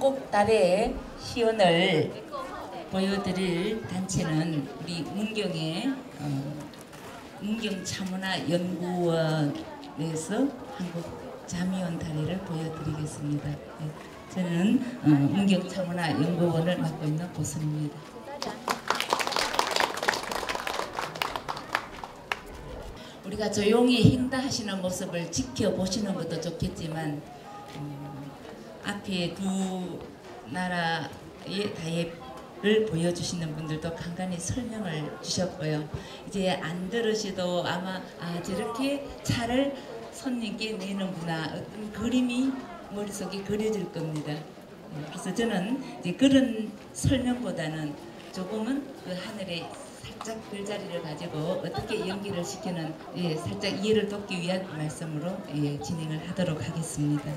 한국 달의 시연을 보여드릴 단체는 우리 문경의 어, 문경 차문화 연구원에서 한국 자미원 다리를 보여드리겠습니다. 네, 저는 어, 문경 차문화 연구원을 맡고 있는 고선입니다. 우리가 조용히 행다하시는 모습을 지켜보시는 것도 좋겠지만 음, 앞에 두 나라의 다예를 보여주시는 분들도 간간히 설명을 주셨고요. 이제 안 들으셔도 아마 아 저렇게 차를 손님께 내는구나 어떤 그림이 머릿속에 그려질 겁니다. 음, 그래서 저는 이제 그런 설명보다는 조금은 그 하늘에 살짝 별자리를 가지고 어떻게 연기를 시키는 예, 살짝 이해를 돕기 위한 말씀으로 예, 진행을 하도록 하겠습니다.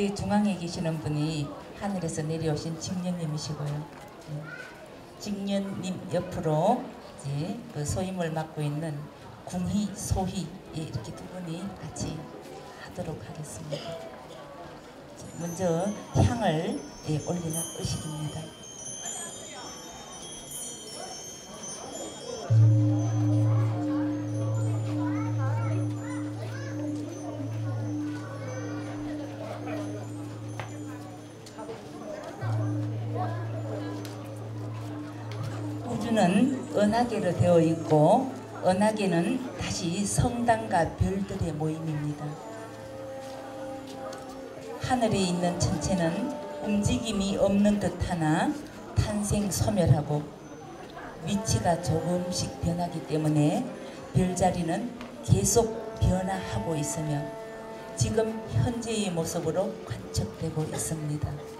무대 중앙에 계시는 분이 하늘에서 내려오신 직녀님이시고요. 네. 직녀님 옆으로 이제 그 소임을 맡고 있는 궁희, 소희 예, 이렇게 두 분이 같이 하도록 하겠습니다. 자, 먼저 향을 예, 올리는 의식입니다. 은하계로 되어 있고 은하계는 다시 성당과 별들의 모임입니다. 하늘에 있는 천체는 움직임이 없는 듯하나 탄생 소멸하고 위치가 조금씩 변하기 때문에 별자리는 계속 변화하고 있으며 지금 현재의 모습으로 관측되고 있습니다.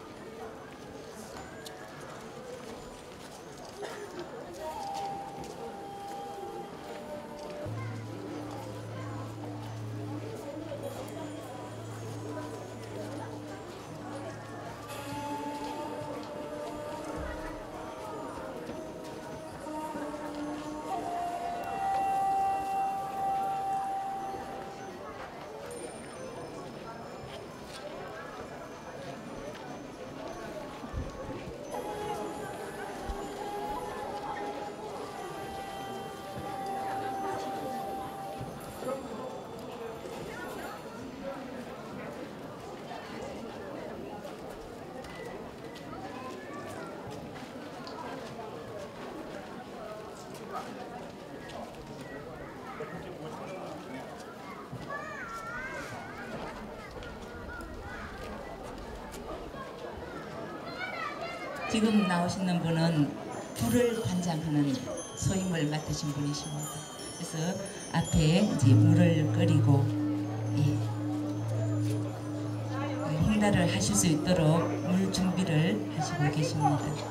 지금 나오시는 분은 불을 관장하는 소임을 맡으신 분이십니다. 그래서 앞에 이제 물을 끓이고 예, 그 행달을 하실 수 있도록 물 준비를 하시고 계십니다.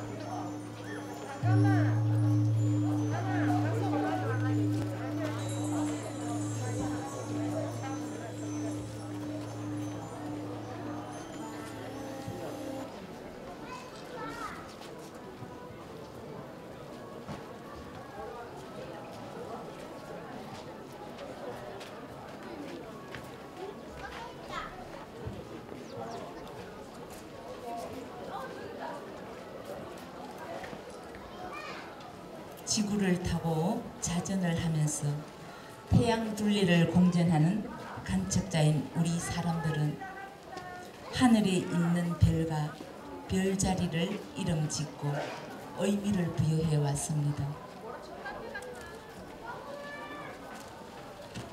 지구를 타고 자전을 하면서 태양 둘레를 공전하는 간척자인 우리 사람들은 하늘에 있는 별과 별자리를 이름 짓고 의미를 부여해 왔습니다.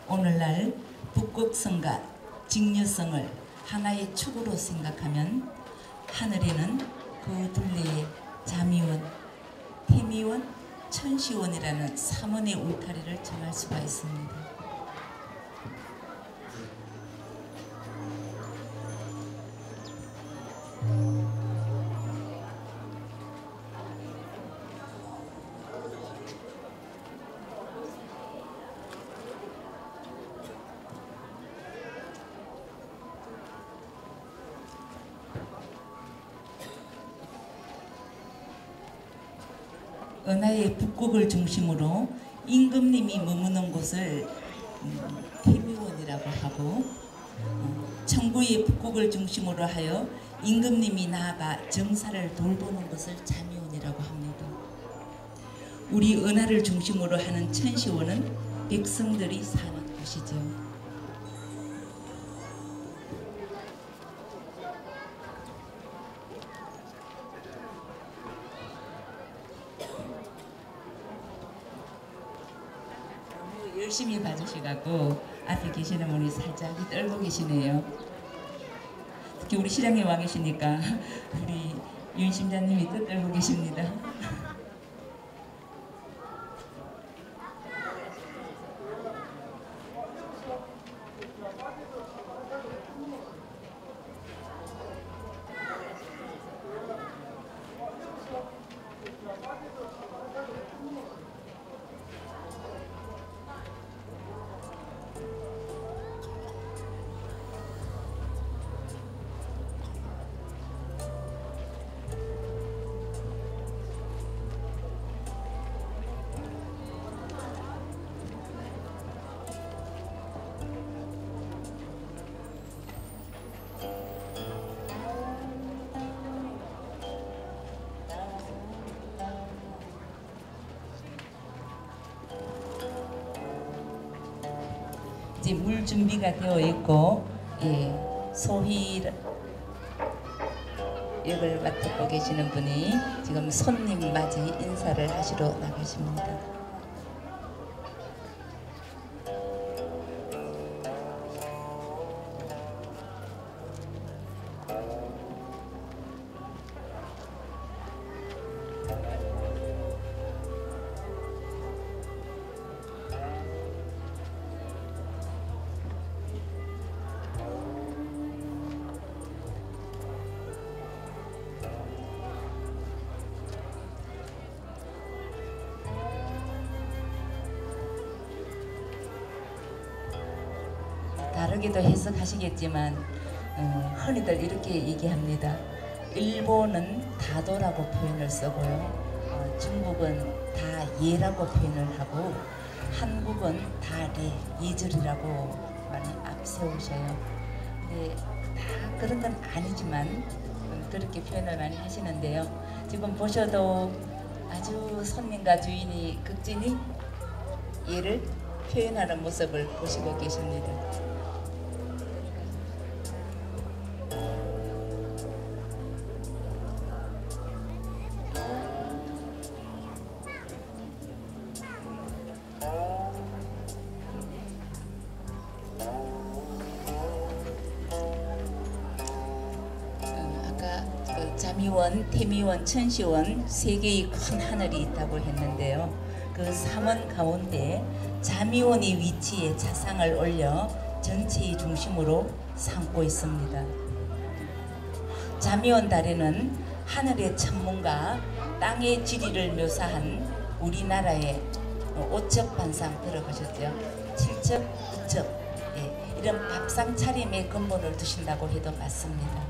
오늘날 북극성과 직녀성을 하나의 축으로 생각하면 하늘에는 그 둘레에 자미원, 태미원, 천시원이라는 삼원의 울타리를 정할 수가 있습니다. 은하의 북극을 중심으로 임금님이 머무는 곳을 음, 태미원이라고 하고 어, 청구의 북극을 중심으로 하여 임금님이 나아가 정사를 돌보는 것을 자미원이라고 합니다. 우리 은하를 중심으로 하는 천시원은 백성들이 사는 곳이죠. 봐주셔갖고 앞에 계시는 분이 살짝 떨고 계시네요. 특히 우리 실향에 와 계시니까 우리 윤 심장님이 또 떨고 계십니다. 이제 물 준비가 되어 있고 예, 소희 역을 맡고 계시는 분이 지금 손님 맞이 인사를 하시러 나가십니다. 해석하시겠지만 어, 흔히들 이렇게 얘기합니다. 일본은 다도라고 표현을 쓰고요. 어, 중국은 다 예라고 표현을 하고 한국은 다례, 예절이라고 많이 앞세우셔요. 근데 다 그런 건 아니지만 음, 그렇게 표현을 많이 하시는데요. 지금 보셔도 아주 손님과 주인이 극진히 예를 표현하는 모습을 보시고 계십니다. 태미원, 천시원 세 개의 큰 하늘이 있다고 했는데요. 그 삼원 가운데 자미원이 위치에 자상을 올려 전체의 중심으로 삼고 있습니다. 자미원 다리는 하늘의 천문과 땅의 지리를 묘사한 우리나라의 오첩 반상 들어보셨죠? 칠첩, 구첩 예, 이런 밥상 차림의 근본을 두신다고 해도 맞습니다.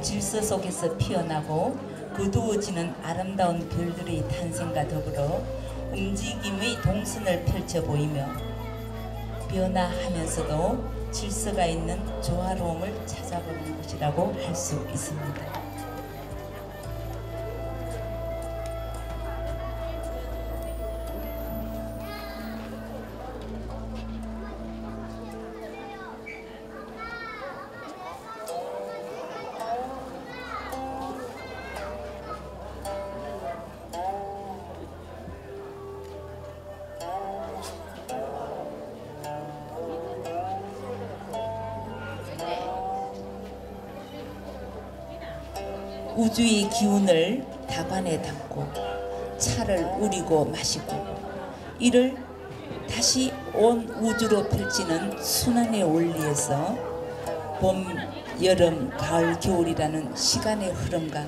질서 속에서 피어나고 거두어지는 아름다운 별들의 탄생과 더불어 움직임의 동선을 펼쳐 보이며 변화하면서도 질서가 있는 조화로움을 찾아보는 것이라고 할 수 있습니다. 우주의 기운을 다관에 담고 차를 우리고 마시고 이를 다시 온 우주로 펼치는 순환의 원리에서 봄, 여름, 가을, 겨울이라는 시간의 흐름과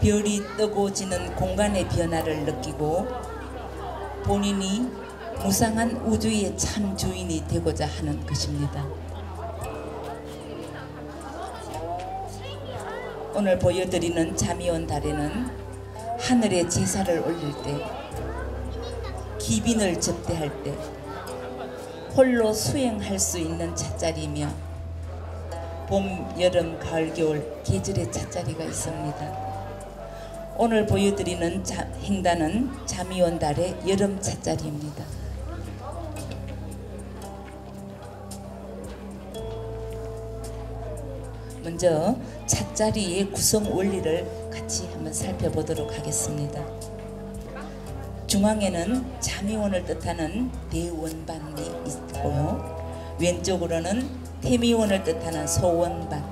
별이 뜨고 지는 공간의 변화를 느끼고 본인이 무상한 우주의 참 주인이 되고자 하는 것입니다. 오늘 보여드리는 자미원 달에는 하늘에 제사를 올릴 때, 기빈을 접대할 때, 홀로 수행할 수 있는 찻자리며 봄, 여름, 가을, 겨울 계절의 찻자리가 있습니다. 오늘 보여드리는 자, 행단은 자미원 달의 여름 찻자리입니다. 먼저 찻자리의 구성 원리를 같이 한번 살펴보도록 하겠습니다. 중앙에는 자미원을 뜻하는 대원반이 있고요. 왼쪽으로는 태미원을 뜻하는 소원반,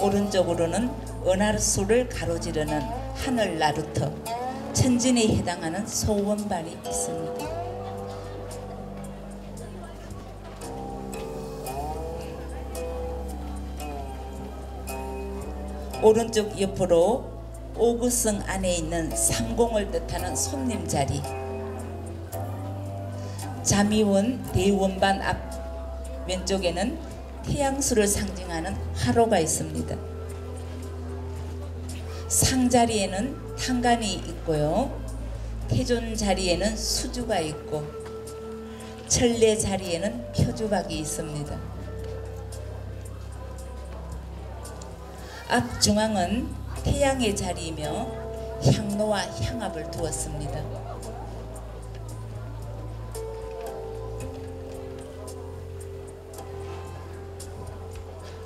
오른쪽으로는 은하수를 가로지르는 하늘 나루터, 천진에 해당하는 소원반이 있습니다. 오른쪽 옆으로 오구성 안에 있는 상공을 뜻하는 손님 자리 자미원 대원반 앞 왼쪽에는 태양수를 상징하는 화로가 있습니다. 상자리에는 탄간이 있고요. 태존 자리에는 수주가 있고 철례 자리에는 표주박이 있습니다. 앞 중앙은 태양의 자리이며 향로와 향압을 두었습니다.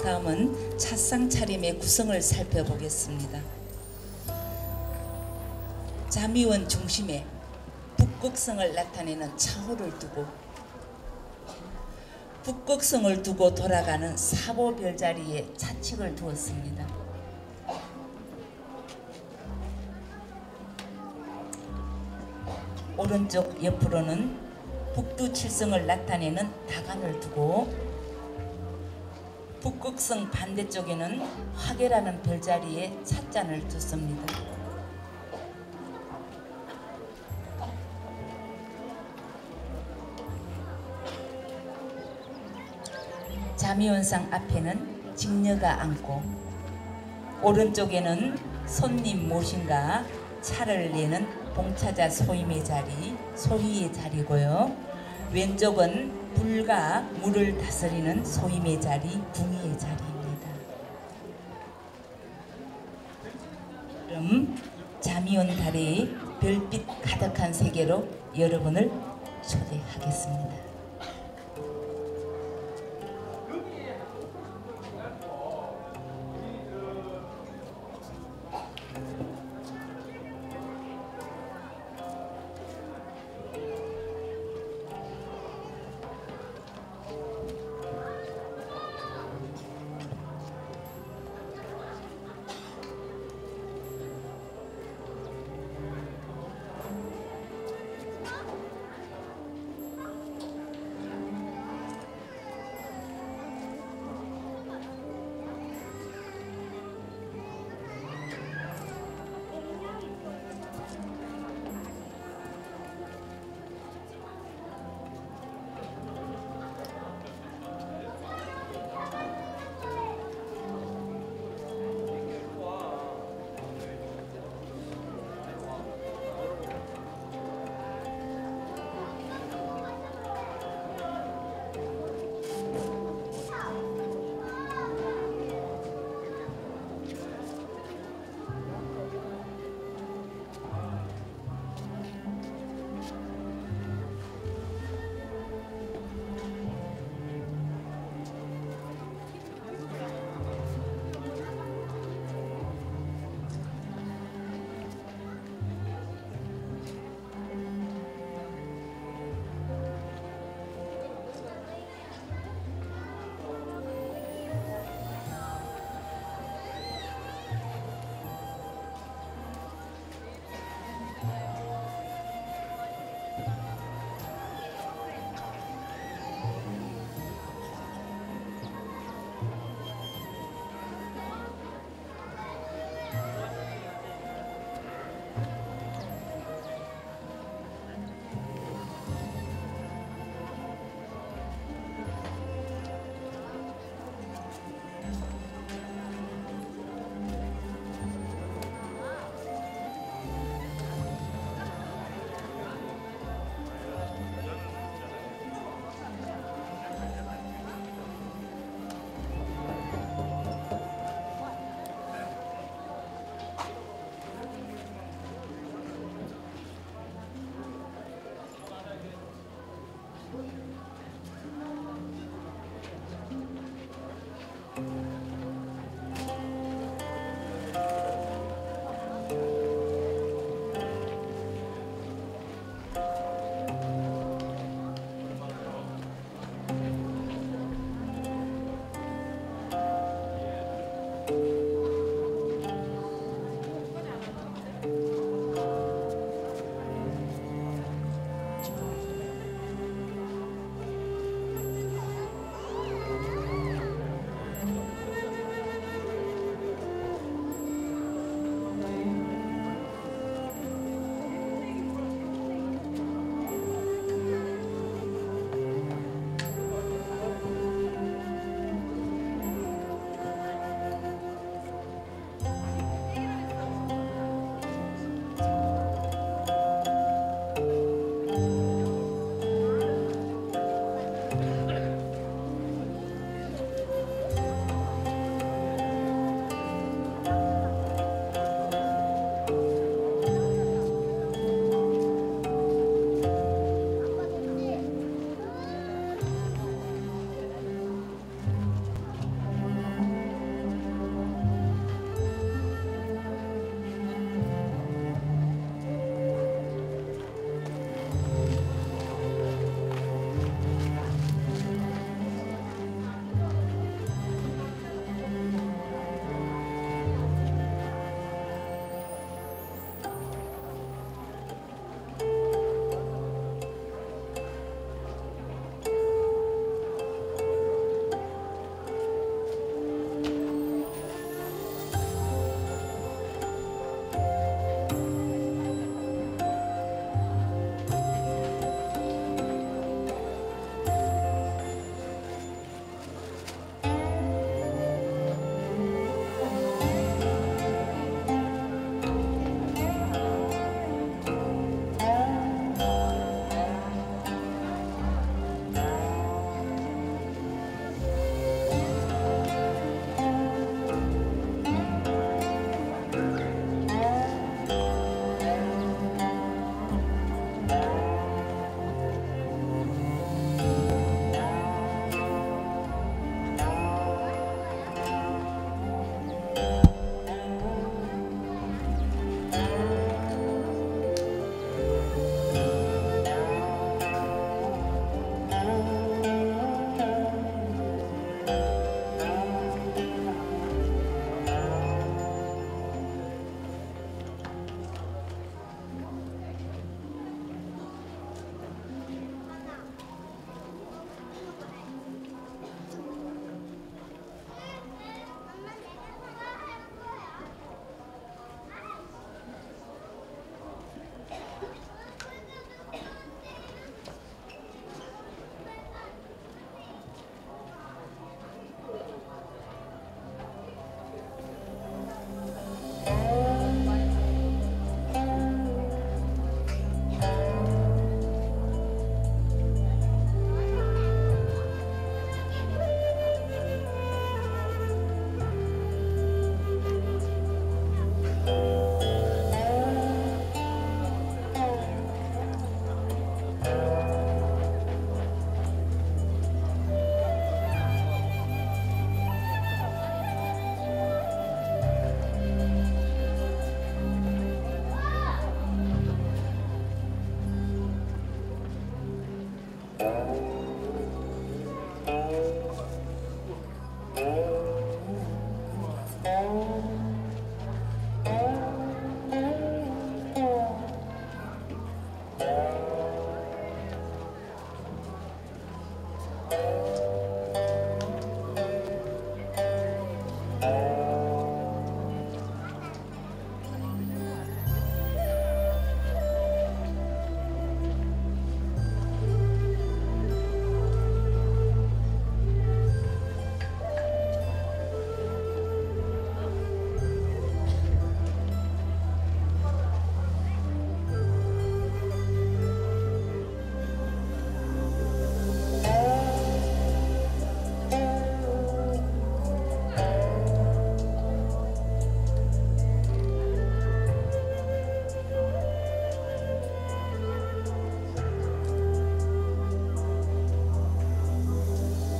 다음은 찻상 차림의 구성을 살펴보겠습니다. 자미원 중심에 북극성을 나타내는 차호를 두고 북극성을 두고 돌아가는 사보 별자리에 차측을 두었습니다. 오른쪽 옆으로는 북두칠성을 나타내는 다간을 두고 북극성 반대쪽에는 화계라는 별자리에 찻잔을 뒀습니다. 자미원상 앞에는 직녀가 앉고 오른쪽에는 손님 모신가 차를 내는 봉차자 소임의 자리, 소희의 자리고요. 왼쪽은 불과 물을 다스리는 소임의 자리, 궁의의 자리입니다. 그럼 자미온 달의 별빛 가득한 세계로 여러분을 초대하겠습니다.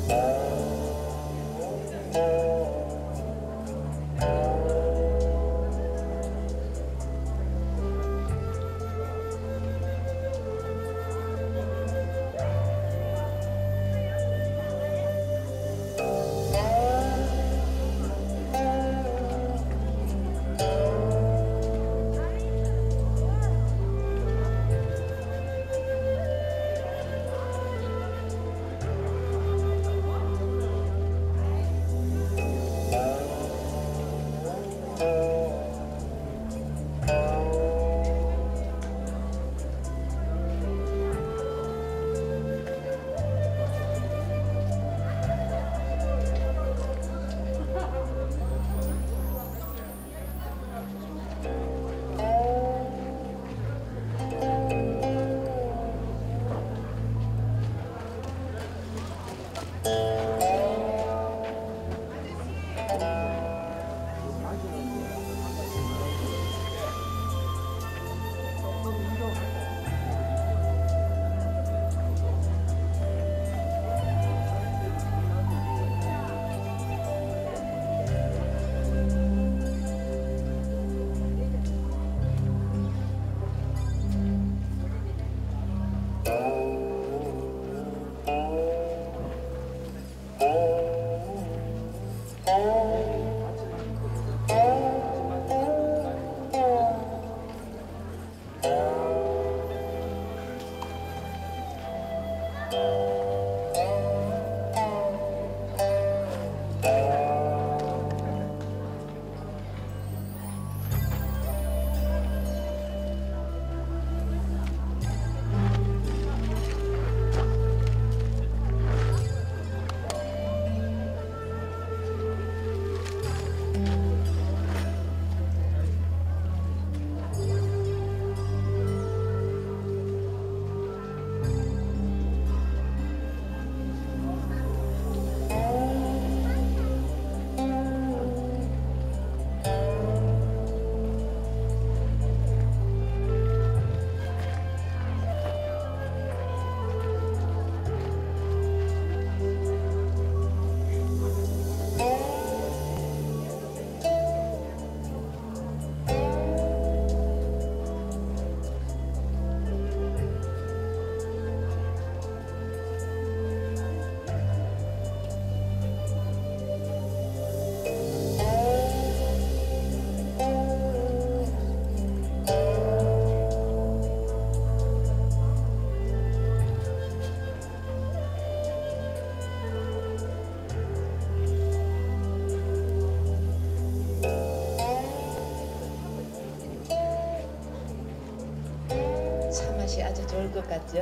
Thank. 좋을 것 같죠?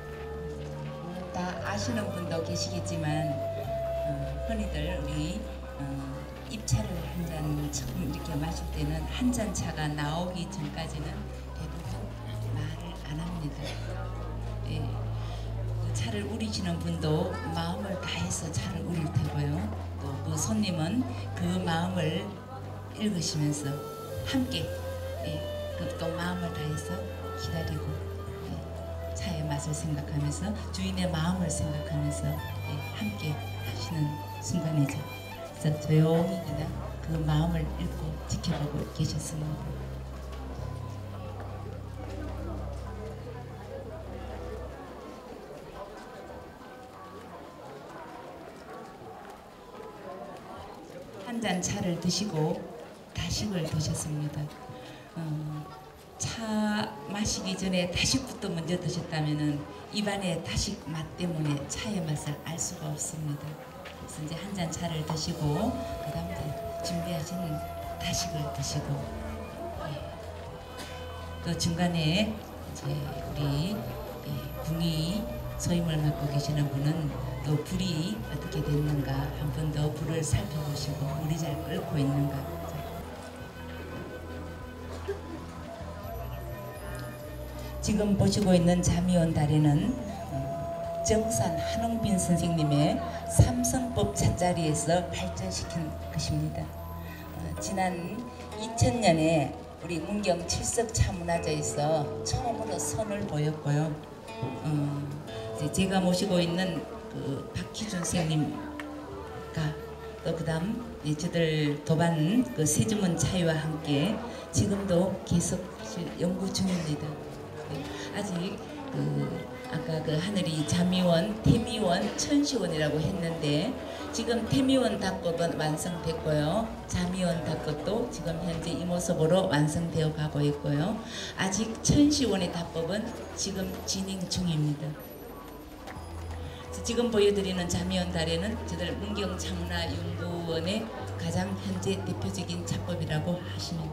음, 다 아시는 분도 계시겠지만 어, 흔히들 우리 어, 입차를 한 잔 처음 이렇게 마실 때는 한 잔 차가 나오기 전까지는 대부분 말을 안 합니다. 예, 그 차를 우리시는 분도 마음을 다해서 차를 우릴 테고요. 또 그 손님은 그 마음을 읽으시면서 함께 또 마음을 다해서 기다리고 예, 차의 맛을 생각하면서 주인의 마음을 생각하면서 예, 함께 하시는 순간이죠. 그래서 조용히 그냥 그 마음을 읽고 지켜보고 계셨습니다. 한잔 차를 드시고 다식을 드셨습니다. 어, 차 마시기 전에 다식부터 먼저 드셨다면은 입안의 다식 맛 때문에 차의 맛을 알 수가 없습니다. 그래서 이제 한 잔 차를 드시고 그 다음 이제 준비하신 다식을 드시고 예. 또 중간에 이제 우리 예, 궁이 소임을 맡고 계시는 분은 또 불이 어떻게 됐는가 한 번 더 불을 살펴보시고 물이 잘 끓고 있는가 지금 보시고 있는 잠이온 다리는 어, 정산 한홍빈 선생님의 삼성법 잣자리에서 발전시킨 것입니다. 어, 지난 2000년에 우리 문경 칠석 차문화제에서 처음으로 선을 보였고요. 어, 제가 모시고 있는 그 박희준 선생님과 또 그다음 이 저들 도반 그 세주문 차이와 함께 지금도 계속 연구 중입니다. 네, 아직 그 아까 그 하늘이 자미원, 태미원, 천시원이라고 했는데 지금 태미원 닭법은 완성됐고요. 자미원 닭법도 지금 현재 이 모습으로 완성되어 가고 있고요. 아직 천시원의 닭법은 지금 진행 중입니다. 지금 보여드리는 자미원 달에는 저들 문경 창문화 연구원의 가장 현재 대표적인 작법이라고 하시면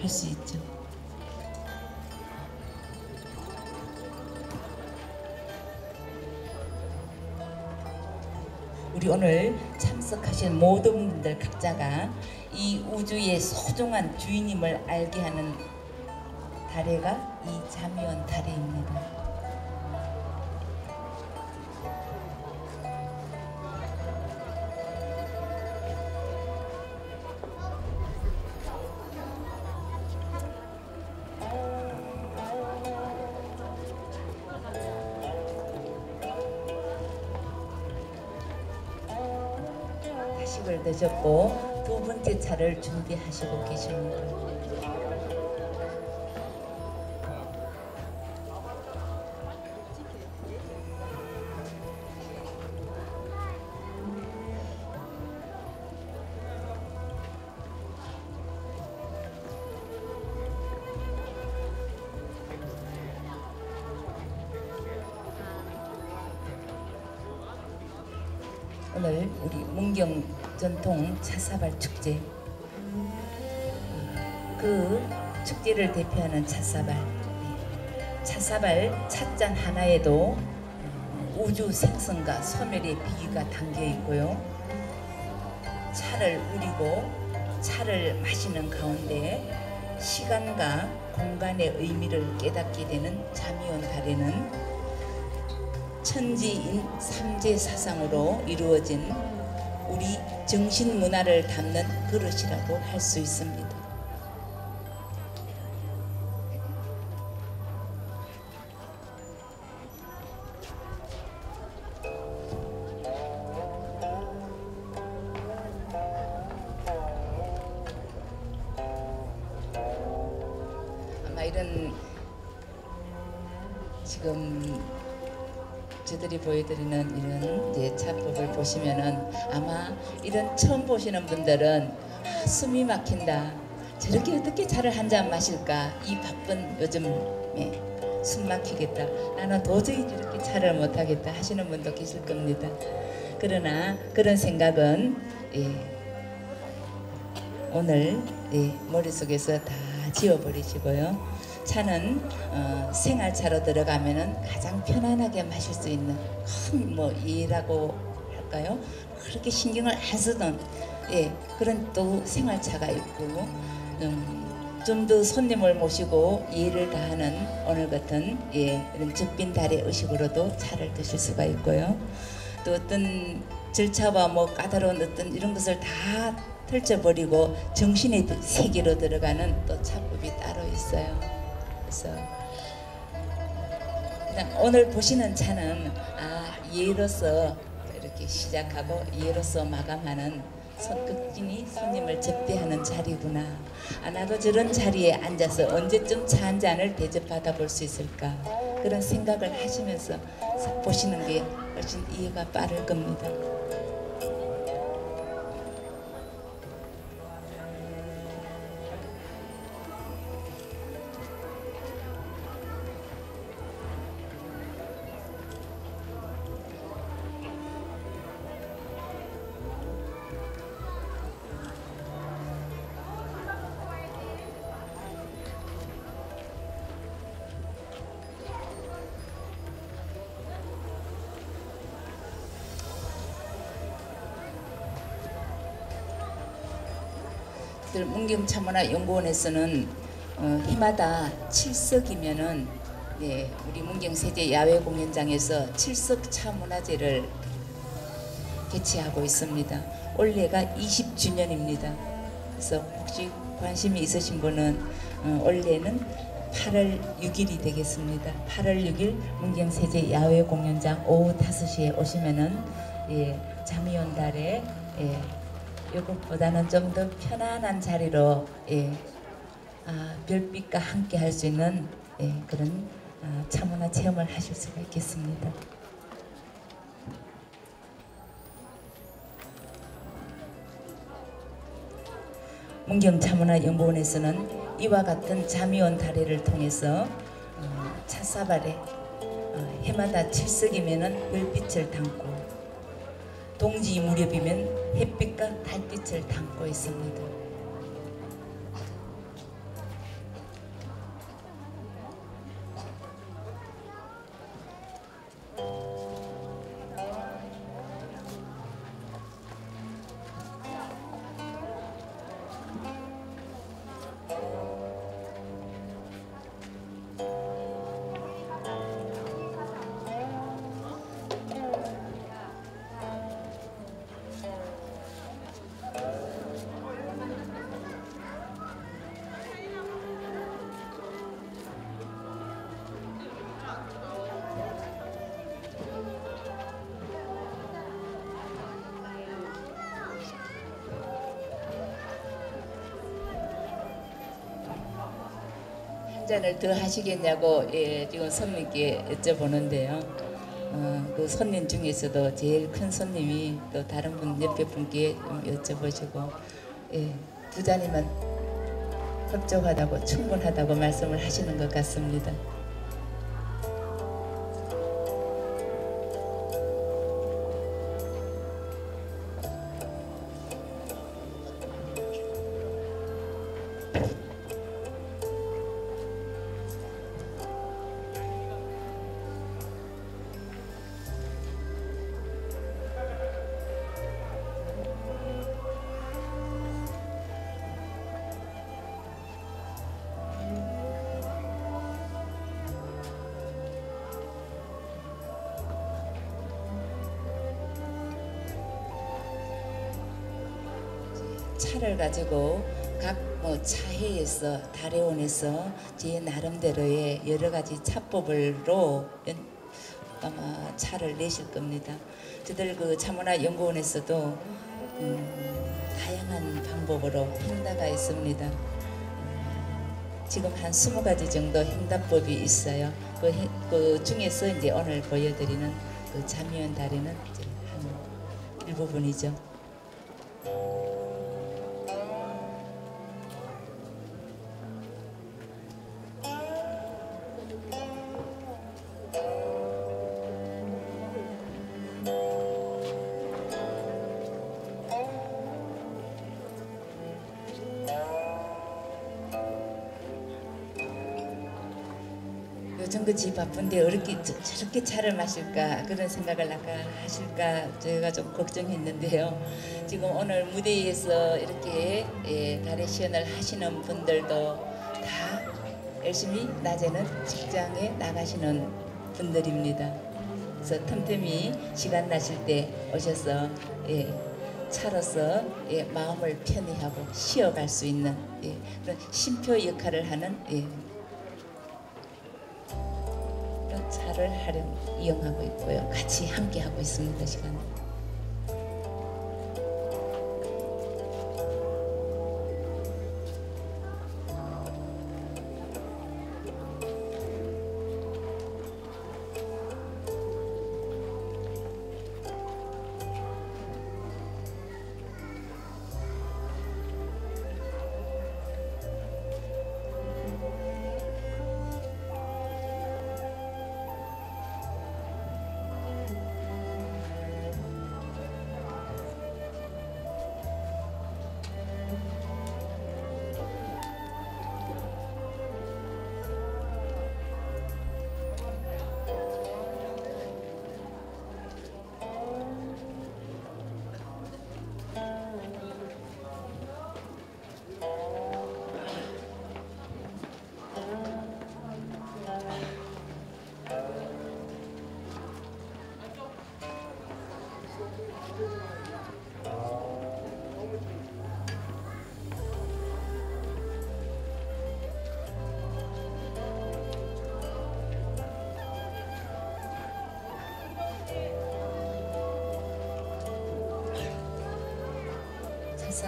할 수 있죠. 우리 오늘 참석하신 모든 분들 각자가 이 우주의 소중한 주인임을 알게 하는 달해가 이 자미원 달해입니다. 드셨고 두 번째 차를 준비하시고 계십니다. 오늘 우리 문경 전통 차사발 축제 그 축제를 대표하는 차사발 네. 차사발 찻잔 하나에도 우주 생성과 소멸의 비유가 담겨 있고요 차를 우리고 차를 마시는 가운데 시간과 공간의 의미를 깨닫게 되는 자미원 달에는 천지인 삼재 사상으로 이루어진 우리 정신 문화를 담는 그릇이라고 할 수 있습니다. 보시면은 아마 이런 처음 보시는 분들은 아, 숨이 막힌다. 저렇게 어떻게 차를 한 잔 마실까? 이 바쁜 요즘에 숨 막히겠다. 나는 도저히 저렇게 차를 못 하겠다 하시는 분도 계실 겁니다. 그러나 그런 생각은 예, 오늘 예, 머릿속에서 다 지워버리시고요. 차는 어, 생활차로 들어가면은 가장 편안하게 마실 수 있는 큰뭐 예라고 할까요? 그렇게 신경을 안 쓰던 예, 그런 또 생활차가 있고 음, 좀더 손님을 모시고 예를 다하는 오늘 같은 예, 이런 적빈 달의 의식으로도 차를 드실 수가 있고요. 또 어떤 절차와 뭐 까다로운 어떤 이런 것을 다 펼쳐버리고 정신의 세계로 들어가는 또 차법이 따로 있어요. 그래서 오늘 보시는 차는 아 예로서 시작하고 예로서 마감하는 손끝진이 손님을 접대하는 자리구나. 아 나도 저런 자리에 앉아서 언제쯤 차 한 잔을 대접받아 볼 수 있을까 그런 생각을 하시면서 보시는 게 훨씬 이해가 빠를 겁니다. 들 문경 참문화 연구원에서는 어, 해마다 칠석이면은 예, 우리 문경 세제 야외 공연장에서 칠석 차문화제를 개최하고 있습니다. 올해가 20주년입니다. 그래서 혹시 관심이 있으신 분은 어, 올해는 8월 6일이 되겠습니다. 8월 6일 문경 세제 야외 공연장 오후 5시에 오시면은 예, 잠이 온 달에 예, 이것보다는 좀 더 편안한 자리로 예, 아, 별빛과 함께 할 수 있는 예, 그런 아, 차문화 체험을 하실 수가 있겠습니다. 문경 차문화 연구원에서는 이와 같은 자미원 다리를 통해서 어, 차사발의 어, 해마다 칠석이면은 별빛을 담고 동지 무렵이면 햇빛과 달빛을 담고 있습니다. 한 잔을 더 하시겠냐고 예, 지금 손님께 여쭤보는데요. 어, 그 손님 중에서도 제일 큰 손님이 또 다른 분 옆에 분께 좀 여쭤보시고 예, 두 잔이면 흡족하다고 충분하다고 말씀을 하시는 것 같습니다. 차를 가지고 각뭐 차회에서 다래원에서 제 나름대로의 여러 가지 차법으로 연- 아마 차를 내실 겁니다. 저들 그 차문화 연구원에서도 음, 다양한 방법으로 행다가 있습니다. 음, 지금 한 20가지 정도 행다법이 있어요. 그, 행- 그 중에서 이제 오늘 보여드리는 그 자미연 다리는 한 일부분이죠. 그지 바쁜데 어렵게 저- 저렇게 차를 마실까 그런 생각을 아까 하실까 저희가 좀 걱정했는데요. 지금 오늘 무대에서 이렇게 예, 달의 시연을 하시는 분들도 다 열심히 낮에는 직장에 나가시는 분들입니다. 그래서 틈틈이 시간 나실 때 오셔서 예, 차로서 예, 마음을 편히 하고 쉬어갈 수 있는 예, 그런 쉼표 역할을 하는 예, 차를 활용 이용하고 있고요. 같이 함께 하고 있습니다. 시간.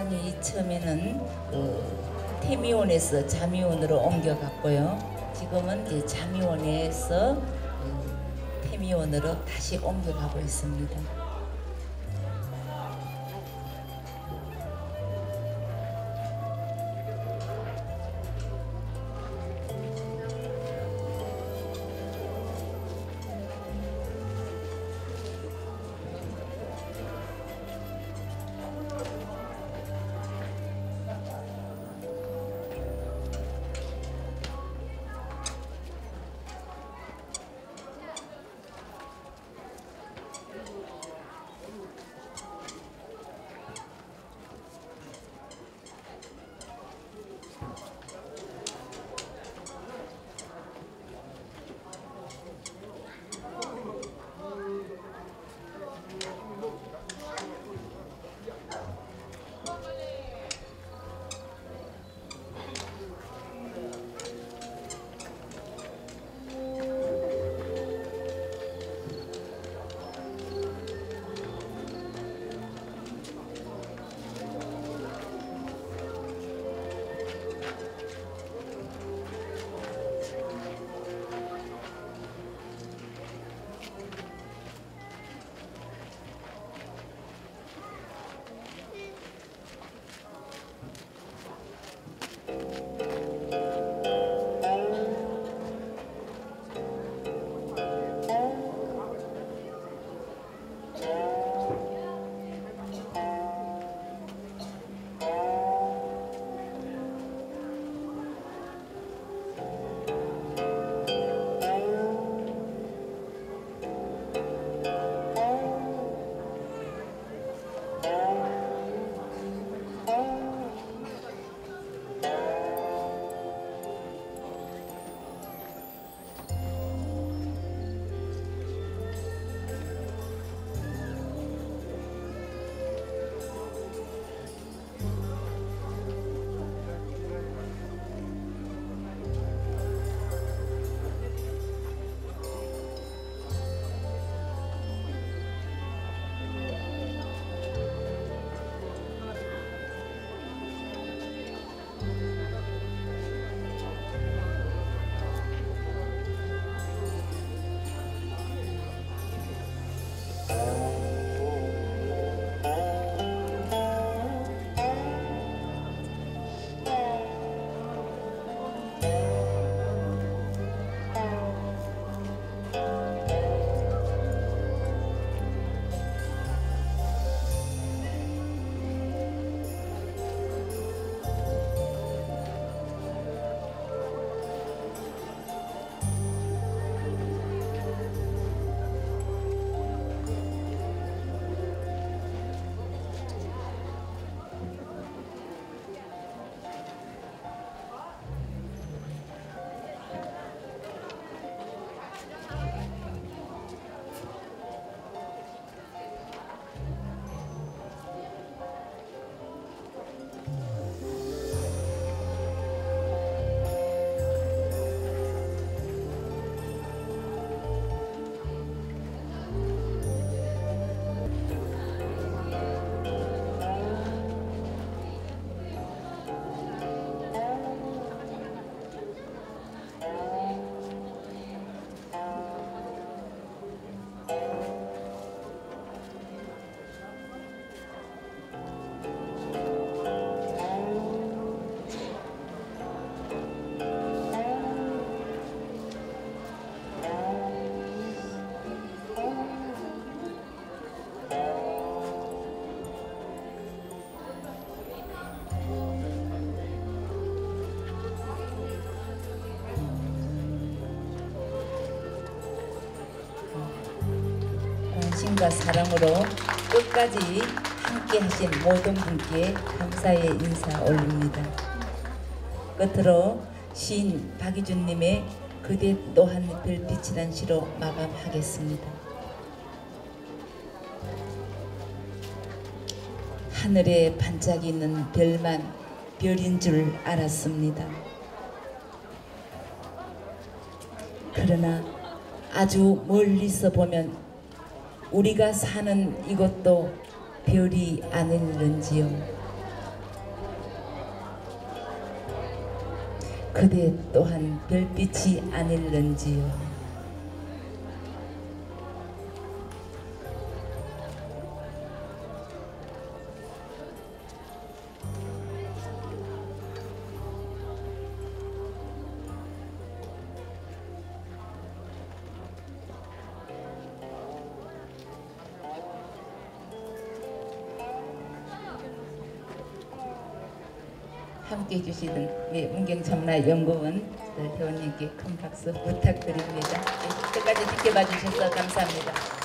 사상이 처음에는 그 태미원에서 자미원으로 옮겨갔고요. 지금은 이제 자미원에서 음, 태미원으로 다시 옮겨가고 있습니다. 관심과 사랑으로 끝까지 함께 하신 모든 분께 감사의 인사 올립니다. 끝으로 시인 박희준님의 그대 또한 별빛이란 시로 마감하겠습니다. 하늘에 반짝이는 별만 별인 줄 알았습니다. 그러나 아주 멀리서 보면 우리가 사는 이것도 별이 아닐는지요. 그대 또한 별빛이 아닐는지요. 함께 해주시던 예, 문경참나 연구원 회원님께 큰 박수 부탁드립니다. 예, 끝까지 지켜봐 주셔서 감사합니다.